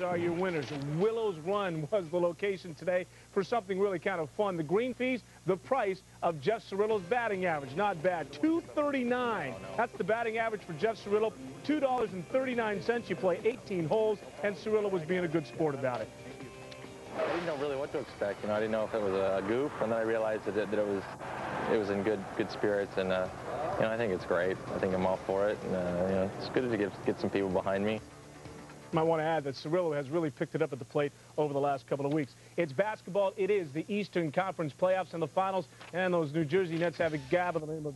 are your winners. Willows Run was the location today for something really kind of fun. The green fees, the price of Jeff Cirillo's batting average. Not bad. 239. That's the batting average for Jeff Cirillo. $2.39. You play 18 holes, and Cirillo was being a good sport about it. I didn't know really what to expect. You know, I didn't know if it was a goof, and then I realized that it, that it was it was in good good spirits, and uh, you know, I think it's great. I think I'm all for it, and uh, you know, it's good to get get some people behind me. I want to add that Cirillo has really picked it up at the plate over the last couple of weeks. It's basketball. It is the Eastern Conference playoffs and the finals, and those New Jersey Nets have a guy by the name of